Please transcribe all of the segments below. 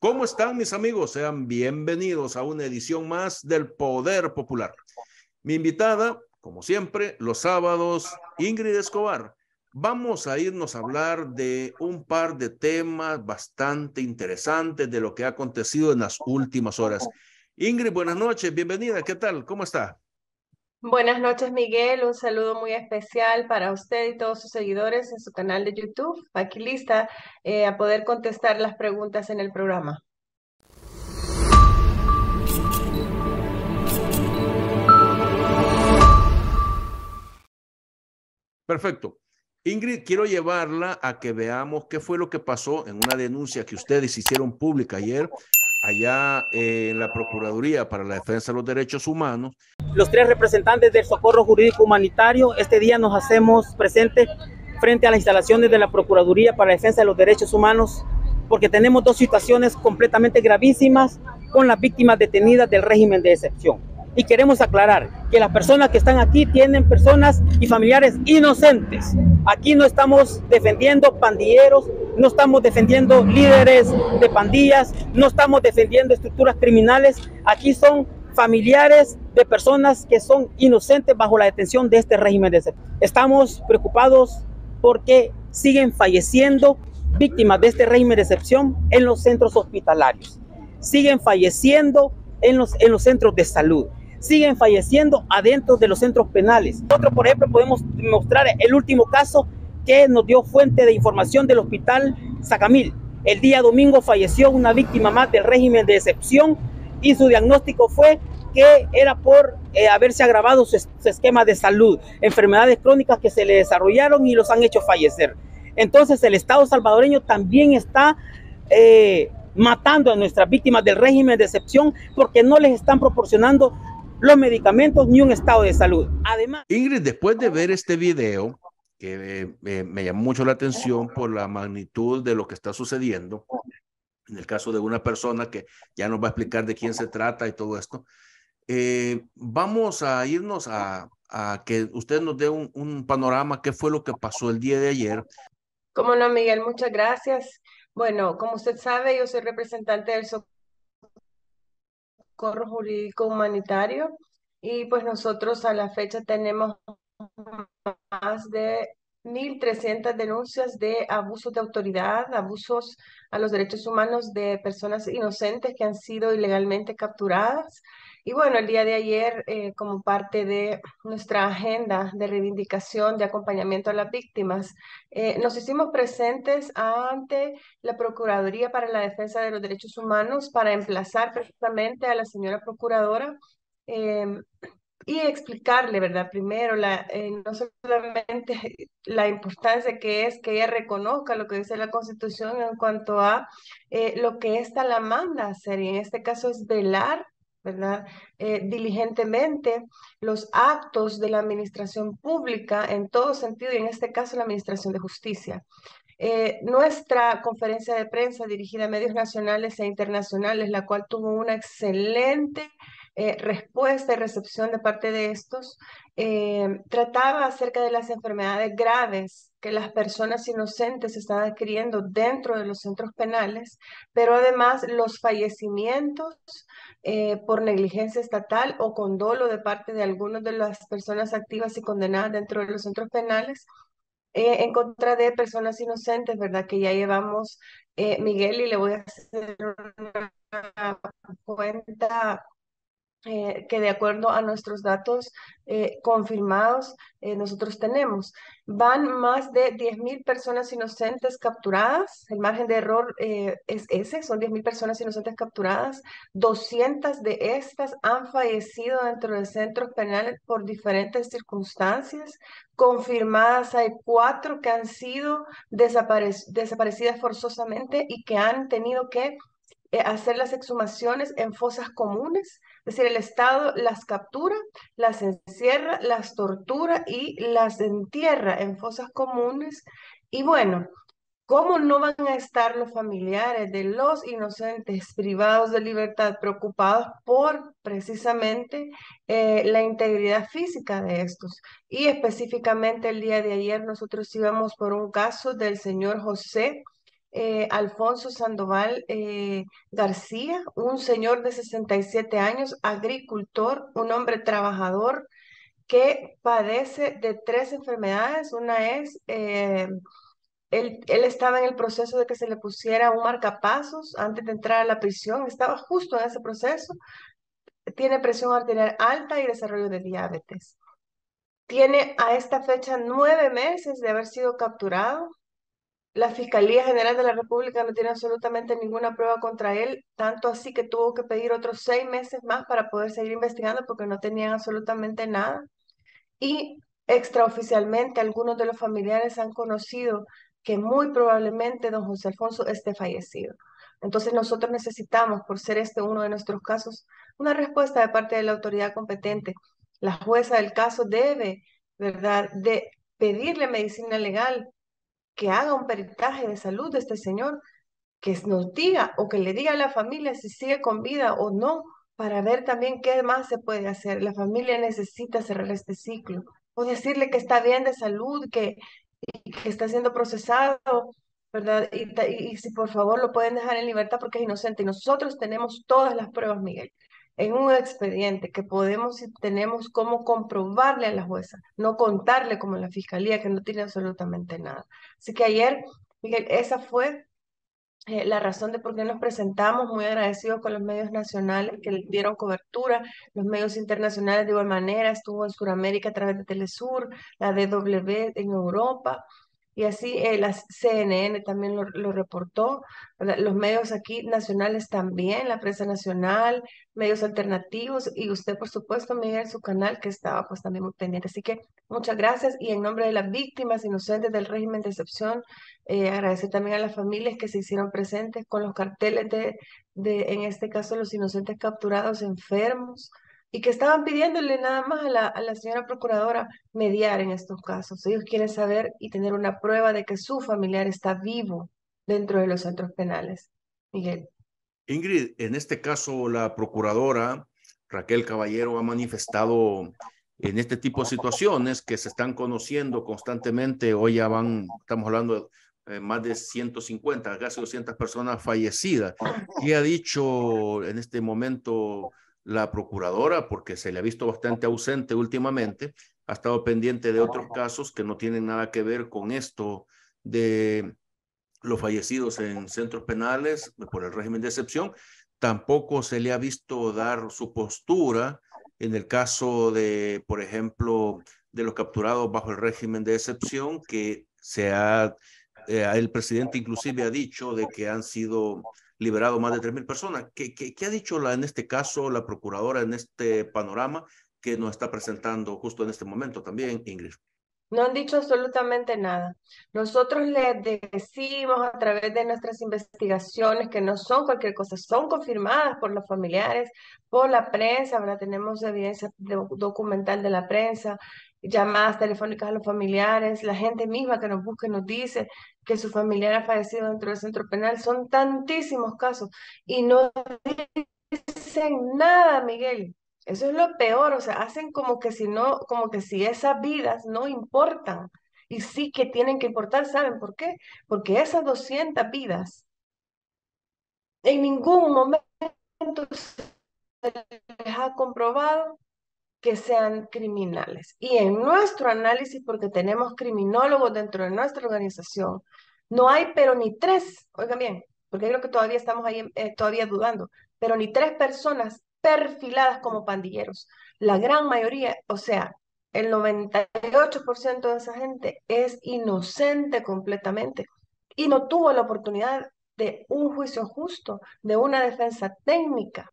¿Cómo están mis amigos? Sean bienvenidos a una edición más del Poder Popular. Mi invitada, como siempre, los sábados, Ingrid Escobar. Vamos a irnos a hablar de un par de temas bastante interesantes de lo que ha acontecido en las últimas horas. Ingrid, buenas noches, bienvenida, ¿qué tal? ¿Cómo está? Buenas noches, Miguel. Un saludo muy especial para usted y todos sus seguidores en su canal de YouTube. Aquí lista eh, a poder contestar las preguntas en el programa. Perfecto. Ingrid, quiero llevarla a que veamos qué fue lo que pasó en una denuncia que ustedes hicieron pública ayer allá en la Procuraduría para la Defensa de los Derechos Humanos. Los tres representantes del Socorro Jurídico Humanitario, este día nos hacemos presentes frente a las instalaciones de la Procuraduría para la Defensa de los Derechos Humanos, porque tenemos dos situaciones completamente gravísimas con las víctimas detenidas del régimen de excepción. Y queremos aclarar que las personas que están aquí tienen personas y familiares inocentes. Aquí no estamos defendiendo pandilleros, no estamos defendiendo líderes de pandillas, no estamos defendiendo estructuras criminales. Aquí son familiares de personas que son inocentes bajo la detención de este régimen de excepción. Estamos preocupados porque siguen falleciendo víctimas de este régimen de excepción en los centros hospitalarios. Siguen falleciendo en los, los centros de salud siguen falleciendo adentro de los centros penales. Nosotros, por ejemplo, podemos mostrar el último caso que nos dio fuente de información del hospital Sacamil. El día domingo falleció una víctima más del régimen de excepción y su diagnóstico fue que era por eh, haberse agravado su, esquema de salud, enfermedades crónicas que se le desarrollaron y los han hecho fallecer. Entonces el Estado salvadoreño también está eh, matando a nuestras víctimas del régimen de excepción porque no les están proporcionando los medicamentos ni un estado de salud. Además, Ingrid, después de ver este video, que eh, me llamó mucho la atención por la magnitud de lo que está sucediendo, en el caso de una persona que ya nos va a explicar de quién se trata y todo esto, eh, vamos a irnos a, a, que usted nos dé un, un panorama, qué fue lo que pasó el día de ayer. Cómo no, Miguel, muchas gracias. Bueno, como usted sabe, yo soy representante del socorro jurídico humanitario y pues nosotros a la fecha tenemos más de 1.300 denuncias de abusos de autoridad, abusos a los derechos humanos de personas inocentes que han sido ilegalmente capturadas. Y bueno, el día de ayer, eh, como parte de nuestra agenda de reivindicación, de acompañamiento a las víctimas, eh, nos hicimos presentes ante la Procuraduría para la Defensa de los Derechos Humanos para emplazar precisamente a la señora Procuradora em, y explicarle, ¿verdad? Primero, la, eh, no solamente la importancia que es que ella reconozca lo que dice la Constitución en cuanto a lo que esta la manda hacer, y en este caso es velar ¿verdad? Eh, diligentemente los actos de la administración pública en todo sentido y en este caso la administración de justicia. Eh, nuestra conferencia de prensa dirigida a medios nacionales e internacionales, la cual tuvo una excelente eh, respuesta y recepción de parte de estos, trataba acerca de las enfermedades graves que las personas inocentes están adquiriendo dentro de los centros penales, pero además los fallecimientos eh, por negligencia estatal o con dolo de parte de algunas de las personas activas y condenadas dentro de los centros penales eh, en contra de personas inocentes, ¿verdad? Que ya llevamos, eh, Miguel, y le voy a hacer una cuenta eh, que de acuerdo a nuestros datos eh, confirmados eh, nosotros tenemos. Van más de 10.000 personas inocentes capturadas, el margen de error es ese, son 10.000 personas inocentes capturadas, 200 de estas han fallecido dentro de centros penales por diferentes circunstancias, confirmadas hay cuatro que han sido desaparecidas forzosamente y que han tenido que hacer las exhumaciones en fosas comunes es decir, el Estado las captura, las encierra, las tortura y las entierra en fosas comunes. Y bueno, ¿cómo no van a estar los familiares de los inocentes privados de libertad preocupados por precisamente eh, la integridad física de estos? Y específicamente el día de ayer nosotros íbamos por un caso del señor José eh, Alfonso Sandoval eh, García, un señor de 67 años, agricultor, un hombre trabajador que padece de tres enfermedades. Una es, eh, él, él estaba en el proceso de que se le pusiera un marcapasos antes de entrar a la prisión, estaba justo en ese proceso. Tiene presión arterial alta y desarrollo de diabetes. Tiene a esta fecha nueve meses de haber sido capturado la Fiscalía General de la República no tiene absolutamente ninguna prueba contra él, tanto así que tuvo que pedir otros seis meses más para poder seguir investigando porque no tenían absolutamente nada. Y extraoficialmente algunos de los familiares han conocido que muy probablemente don José Alfonso esté fallecido. Entonces nosotros necesitamos, por ser este uno de nuestros casos, una respuesta de parte de la autoridad competente. La jueza del caso debe, ¿verdad?, de pedirle medicina legal que haga un peritaje de salud de este señor, que nos diga o que le diga a la familia si sigue con vida o no, para ver también qué más se puede hacer. La familia necesita cerrar este ciclo o decirle que está bien de salud, que, está siendo procesado, ¿verdad? Y, si por favor lo pueden dejar en libertad porque es inocente. Y nosotros tenemos todas las pruebas, Miguel en un expediente que podemos y tenemos cómo comprobarle a la jueza, no contarle como la fiscalía que no tiene absolutamente nada. Así que ayer, Miguel, esa fue eh, la razón de por qué nos presentamos, muy agradecidos con los medios nacionales que dieron cobertura, los medios internacionales de igual manera, estuvo en Sudamérica a través de Telesur, la DW en Europa, y así eh, la CNN también lo, reportó, los medios aquí nacionales también, la prensa nacional, medios alternativos y usted, por supuesto, Miguel, su canal que estaba pues también muy pendiente. Así que muchas gracias y en nombre de las víctimas inocentes del régimen de excepción, eh, agradecer también a las familias que se hicieron presentes con los carteles de, de, en este caso, los inocentes capturados enfermos y que estaban pidiéndole nada más a la, a la señora procuradora mediar en estos casos. Ellos quieren saber y tener una prueba de que su familiar está vivo dentro de los centros penales. Miguel. Ingrid, en este caso la procuradora Raquel Caballero ha manifestado en este tipo de situaciones que se están conociendo constantemente, hoy ya van, estamos hablando de eh, más de 150, casi 200 personas fallecidas. ¿Qué ha dicho en este momento la procuradora, porque se le ha visto bastante ausente últimamente, ha estado pendiente de otros casos que no tienen nada que ver con esto de los fallecidos en centros penales por el régimen de excepción. Tampoco se le ha visto dar su postura en el caso de, por ejemplo, de los capturados bajo el régimen de excepción, que se ha, eh, el presidente inclusive ha dicho de que han sido liberado más de 3.000 personas. ¿Qué, qué, qué ha dicho la, en este caso la procuradora en este panorama que nos está presentando justo en este momento también, Ingrid? No han dicho absolutamente nada. Nosotros les decimos a través de nuestras investigaciones que no son cualquier cosa, son confirmadas por los familiares, por la prensa, ahora tenemos evidencia documental de la prensa, llamadas telefónicas a los familiares, la gente misma que nos busca y nos dice que su familiar ha fallecido dentro del centro penal. Son tantísimos casos y no dicen nada, Miguel. Eso es lo peor, o sea, hacen como que si no, como que si esas vidas no importan. Y sí que tienen que importar, ¿saben por qué? Porque esas 200 vidas en ningún momento se les ha comprobado que sean criminales. Y en nuestro análisis, porque tenemos criminólogos dentro de nuestra organización, no hay pero ni tres, oigan bien, porque creo que todavía estamos ahí eh, todavía dudando, pero ni tres personas perfiladas como pandilleros. La gran mayoría, o sea, el 98% de esa gente es inocente completamente y no tuvo la oportunidad de un juicio justo, de una defensa técnica,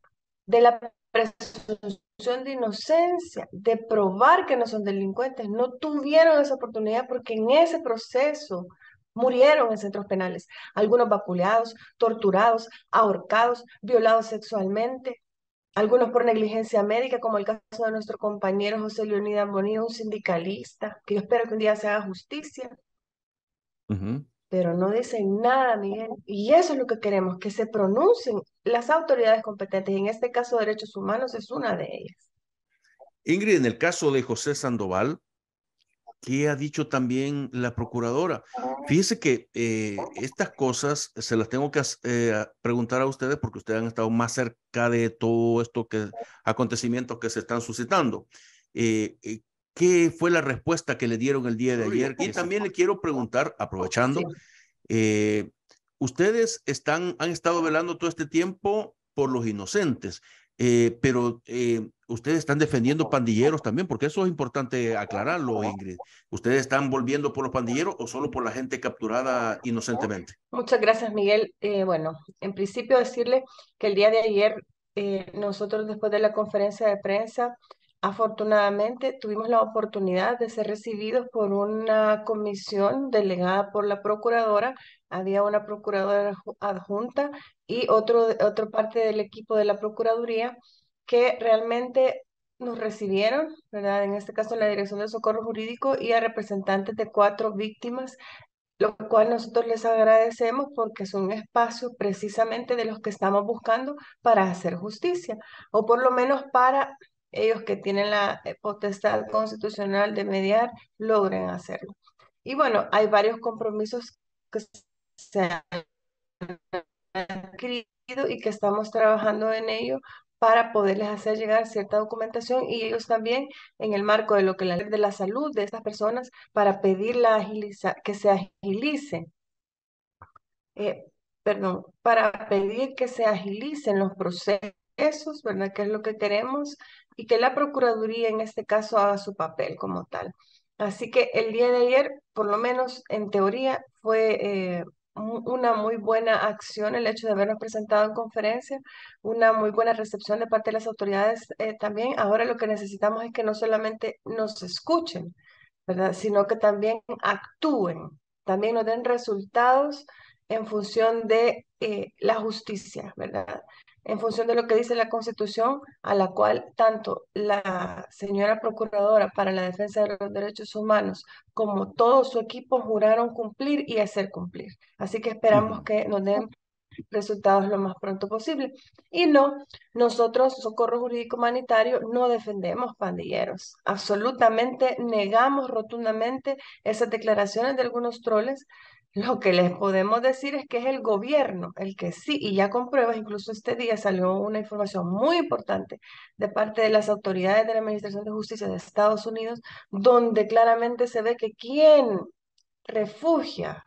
de la presunción de inocencia, de probar que no son delincuentes. No tuvieron esa oportunidad porque en ese proceso murieron en centros penales, algunos vapuleados, torturados, ahorcados, violados sexualmente, algunos por negligencia médica, como el caso de nuestro compañero José Leonidas Bonillo, un sindicalista, que yo espero que un día se haga justicia pero no dicen nada, Miguel. Y eso es lo que queremos, que se pronuncien las autoridades competentes, y en este caso derechos humanos es una de ellas. Ingrid, en el caso de José Sandoval, ¿qué ha dicho también la procuradora? Fíjese que eh, estas cosas se las tengo que eh, preguntar a ustedes porque ustedes han estado más cerca de todo esto que acontecimientos que se están suscitando. Eh, ¿Qué fue la respuesta que le dieron el día de ayer? Y también le quiero preguntar, aprovechando, ustedes están, han estado velando todo este tiempo por los inocentes. Eh, pero eh, ustedes están defendiendo pandilleros también, porque eso es importante aclararlo, Ingrid. ¿Ustedes están volviendo por los pandilleros o solo por la gente capturada inocentemente? Muchas gracias, Miguel. Eh, bueno, en principio decirle que el día de ayer nosotros después de la conferencia de prensa Afortunadamente, tuvimos la oportunidad de ser recibidos por una comisión delegada por la procuradora. Había una procuradora adjunta y otro, otra parte del equipo de la Procuraduría que realmente nos recibieron. En este caso, la Dirección de Socorro Jurídico y a representantes de cuatro víctimas, lo cual nosotros les agradecemos porque es un espacio precisamente de los que estamos buscando para hacer justicia, o por lo menos para ellos que tienen la eh, potestad constitucional de mediar logren hacerlo. Y bueno, hay varios compromisos que se han adquirido y que estamos trabajando en ello para poderles hacer llegar cierta documentación y ellos también en el marco de lo que la ley de la salud de estas personas para pedir la agiliza, que se agilice, eh, perdón, para pedir que se agilicen los procesos, ¿verdad? Que es lo que queremos y que la Procuraduría en este caso haga su papel como tal. Así que el día de ayer, por lo menos en teoría, fue eh, una muy buena acción el hecho de habernos presentado en conferencia, una muy buena recepción de parte de las autoridades eh, también. Ahora lo que necesitamos es que no solamente nos escuchen, ¿verdad? Sino que también actúen, también nos den resultados en función de eh, la justicia, ¿verdad? En función de lo que dice la Constitución, a la cual tanto la señora Procuradora para la Defensa de los Derechos Humanos como todo su equipo juraron cumplir y hacer cumplir. Así que esperamos que nos den resultados lo más pronto posible. Y no, nosotros, Socorro Jurídico Humanitario, no defendemos pandilleros. Absolutamente negamos rotundamente esas declaraciones de algunos troles lo que les podemos decir es que es el gobierno el que sí, y ya con pruebas, incluso este día salió una información muy importante de parte de las autoridades de la Administración de Justicia de Estados Unidos, donde claramente se ve que quien refugia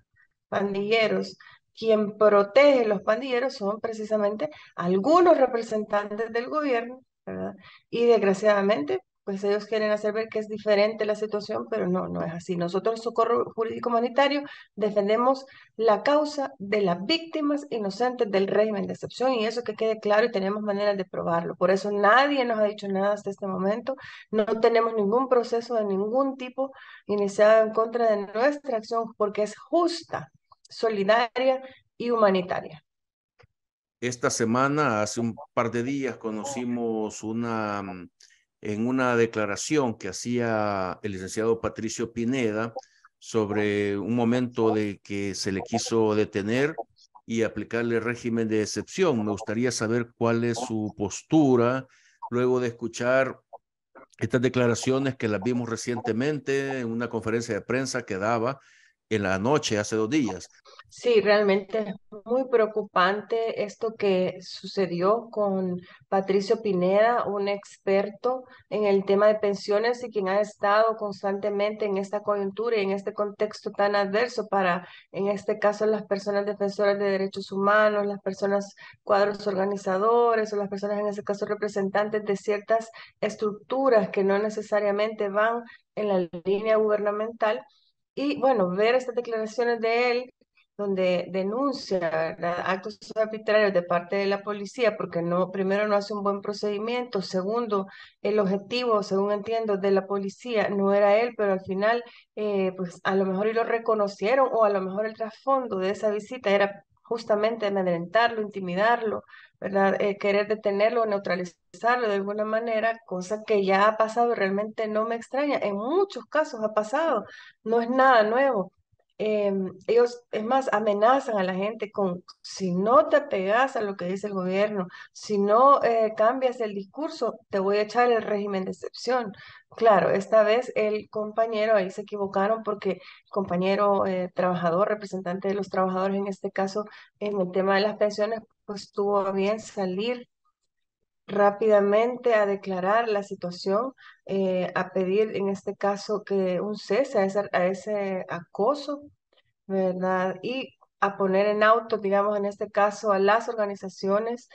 pandilleros, quien protege los pandilleros son precisamente algunos representantes del gobierno, ¿verdad? Y desgraciadamente, pues ellos quieren hacer ver que es diferente la situación, pero no, no es así. Nosotros, Socorro Jurídico Humanitario, defendemos la causa de las víctimas inocentes del régimen de excepción y eso que quede claro y tenemos maneras de probarlo. Por eso nadie nos ha dicho nada hasta este momento. No tenemos ningún proceso de ningún tipo iniciado en contra de nuestra acción porque es justa, solidaria y humanitaria. Esta semana, hace un par de días, conocimos una en una declaración que hacía el licenciado Patricio Pineda sobre un momento de que se le quiso detener y aplicarle régimen de excepción. Me gustaría saber cuál es su postura luego de escuchar estas declaraciones que las vimos recientemente en una conferencia de prensa que daba en la noche hace dos días. Sí, realmente es muy preocupante esto que sucedió con Patricio Pineda, un experto en el tema de pensiones y quien ha estado constantemente en esta coyuntura y en este contexto tan adverso para, en este caso, las personas defensoras de derechos humanos, las personas cuadros organizadores o las personas, en este caso, representantes de ciertas estructuras que no necesariamente van en la línea gubernamental. Y bueno, ver estas declaraciones de él donde denuncia actos arbitrarios de parte de la policía porque no, primero no hace un buen procedimiento, segundo, el objetivo, según entiendo, de la policía no era él, pero al final, eh, pues a lo mejor y lo reconocieron o a lo mejor el trasfondo de esa visita era justamente amedrentarlo, intimidarlo, ¿verdad? Eh, querer detenerlo, neutralizarlo de alguna manera, cosa que ya ha pasado, realmente no me extraña, en muchos casos ha pasado, no es nada nuevo Em, ellos, es más, amenazan a la gente con, si no te pegas a lo que dice el gobierno, si no eh, cambias el discurso, te voy a echar el régimen de excepción. Claro, esta vez el compañero, ahí se equivocaron porque compañero eh, trabajador, representante de los trabajadores en este caso, en el tema de las pensiones, pues tuvo bien salir rápidamente a declarar la situación, eh, a pedir en este caso que un cese a ese, a ese acoso, ¿verdad? Y a poner en auto, digamos, en este caso, a las organizaciones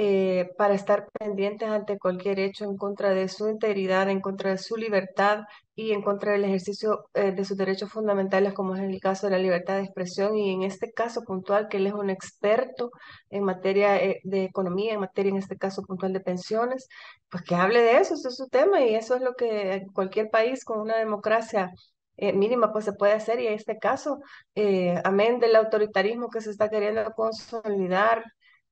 eh, para estar pendientes ante cualquier hecho en contra de su integridad, en contra de su libertad y en contra del ejercicio eh, de sus derechos fundamentales, como es el caso de la libertad de expresión. Y en este caso puntual, que él es un experto en materia eh, de economía, en materia, en este caso puntual de pensiones, pues que hable de eso, eso es su tema y eso es lo que cualquier país con una democracia mínima pues se puede hacer y en este caso, amén del autoritarismo que se está queriendo consolidar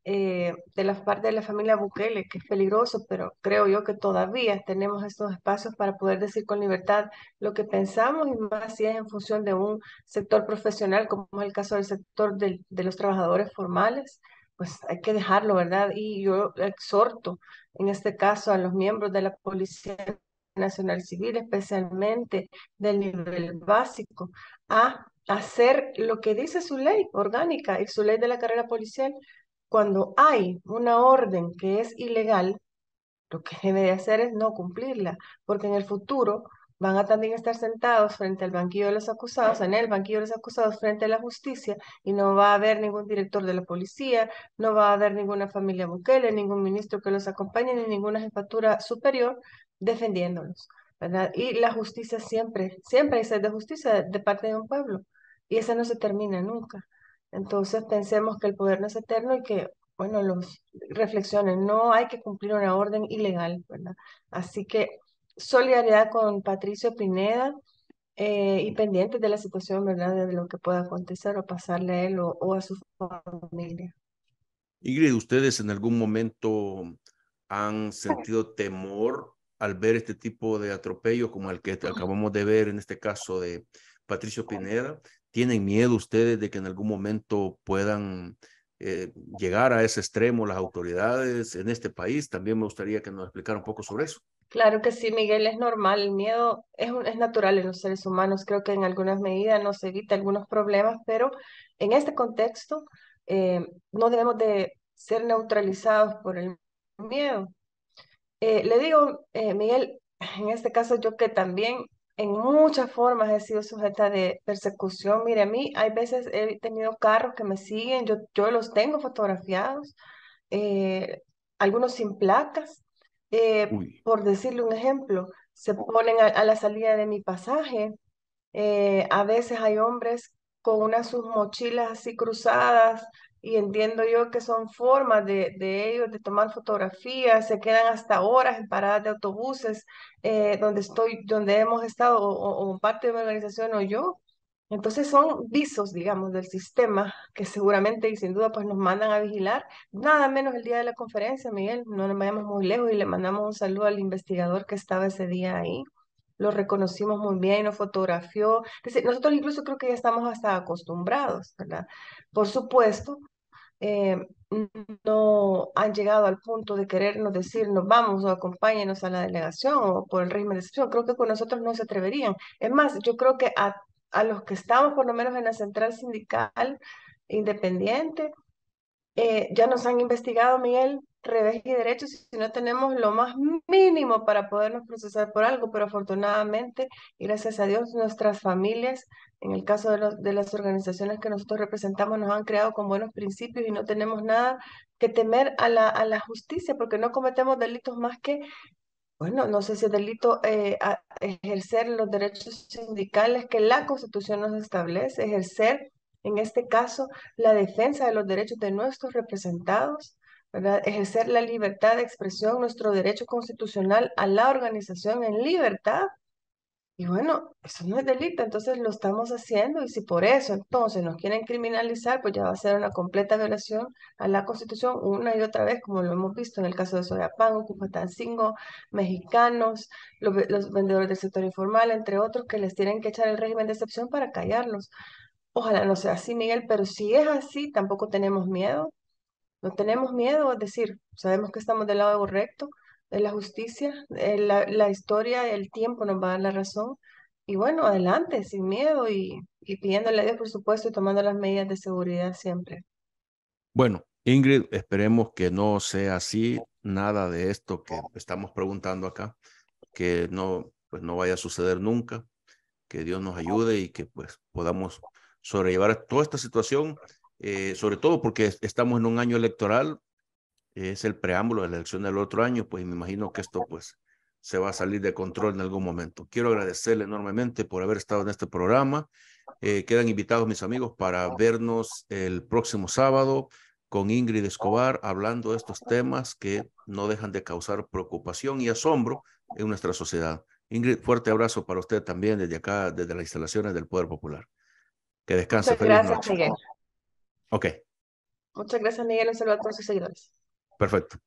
eh, de la parte de la familia Bukele, que es peligroso, pero creo yo que todavía tenemos estos espacios para poder decir con libertad lo que pensamos y más si es en función de un sector profesional, como es el caso del sector de los trabajadores formales, pues hay que dejarlo, ¿verdad? Y yo exhorto en este caso a los miembros de la Policía Nacional Civil, especialmente del nivel básico, a hacer lo que dice su ley orgánica y su ley de la carrera policial, cuando hay una orden que es ilegal, lo que debe de hacer es no cumplirla, porque en el futuro van a también estar sentados frente al banquillo de los acusados, en el banquillo de los acusados frente a la justicia, y no va a haber ningún director de la policía, no va a haber ninguna familia Bukele, ningún ministro que los acompañe, ni ninguna jefatura superior defendiéndolos, ¿verdad? Y la justicia siempre, siempre hay sed de justicia de parte de un pueblo, y esa no se termina nunca. Entonces pensemos que el poder no es eterno y que, bueno, los reflexionen, no hay que cumplir una orden ilegal, ¿verdad? Así que solidaridad con Patricio Pineda eh, y pendientes de la situación, ¿verdad? De lo que pueda acontecer o pasarle a él o, a su familia. Ingrid, ¿ustedes en algún momento han sentido temor al ver este tipo de atropello como el que acabamos de ver en este caso de Patricio Pineda? ¿Tienen miedo ustedes de que en algún momento puedan eh, llegar a ese extremo las autoridades en este país? También me gustaría que nos explicara un poco sobre eso. Claro que sí, Miguel, es normal, el miedo es, es natural en los seres humanos, creo que en algunas medidas nos evita algunos problemas, pero en este contexto eh, no debemos de ser neutralizados por el miedo. Eh, le digo, Miguel, en este caso yo que también en muchas formas he sido sujeta de persecución. Mire, a mí hay veces he tenido carros que me siguen, yo, yo los tengo fotografiados, eh, algunos sin placas. Eh, por decirle un ejemplo, se ponen a, la salida de mi pasaje. Eh, a veces hay hombres con unas sus mochilas así cruzadas y entiendo yo que son formas de, de ellos de tomar fotografías, se quedan hasta horas en paradas de autobuses eh, donde estoy, donde hemos estado o, o, parte de mi organización o yo. Entonces son visos, digamos, del sistema que seguramente y sin duda pues nos mandan a vigilar. Nada menos el día de la conferencia, Miguel, no nos vayamos muy lejos y le mandamos un saludo al investigador que estaba ese día ahí. Lo reconocimos muy bien, nos fotografió. nosotros incluso creo que ya estamos hasta acostumbrados, ¿verdad? Por supuesto, eh, no han llegado al punto de querernos decir, nos vamos o acompáñenos a la delegación o por el régimen de excepción. Creo que con nosotros no se atreverían. Es más, yo creo que a, a los que estamos por lo menos en la central sindical independiente, eh, ya nos han investigado, Miguel, revés y derechos si no tenemos lo más mínimo para podernos procesar por algo, pero afortunadamente y gracias a Dios nuestras familias, en el caso de, los, de las organizaciones que nosotros representamos, nos han creado con buenos principios y no tenemos nada que temer a la, a la justicia porque no cometemos delitos más que bueno, no sé si es delito eh, ejercer los derechos sindicales que la Constitución nos establece, ejercer, en este caso, la defensa de los derechos de nuestros representados, ejercer la libertad de expresión, nuestro derecho constitucional a la organización en libertad. Y bueno, eso no es delito, entonces lo estamos haciendo y si por eso entonces nos quieren criminalizar, pues ya va a ser una completa violación a la Constitución una y otra vez, como lo hemos visto en el caso de Soyapango, Cupatancingo, mexicanos, los, los vendedores del sector informal, entre otros, que les tienen que echar el régimen de excepción para callarlos. Ojalá no sea así, Miguel, pero si es así, tampoco tenemos miedo. No tenemos miedo, es decir, sabemos que estamos del lado correcto de la justicia, eh, la, historia, el tiempo nos va a dar la razón. Y bueno, adelante, sin miedo y, y pidiéndole a Dios, por supuesto, y tomando las medidas de seguridad siempre. Bueno, Ingrid, esperemos que no sea así, nada de esto que estamos preguntando acá, que no, pues no vaya a suceder nunca, que Dios nos ayude y que pues podamos sobrellevar toda esta situación, eh, sobre todo porque estamos en un año electoral, es el preámbulo de la elección del otro año, pues me imagino que esto pues se va a salir de control en algún momento. Quiero agradecerle enormemente por haber estado en este programa. Eh, quedan invitados mis amigos para vernos el próximo sábado con Ingrid Escobar hablando de estos temas que no dejan de causar preocupación y asombro en nuestra sociedad. Ingrid, fuerte abrazo para usted también desde acá, desde las instalaciones del Poder Popular. Que descanse. Muchas gracias, Miguel. Ok. Muchas gracias, Miguel. Un saludo a todos sus seguidores. Perfecto.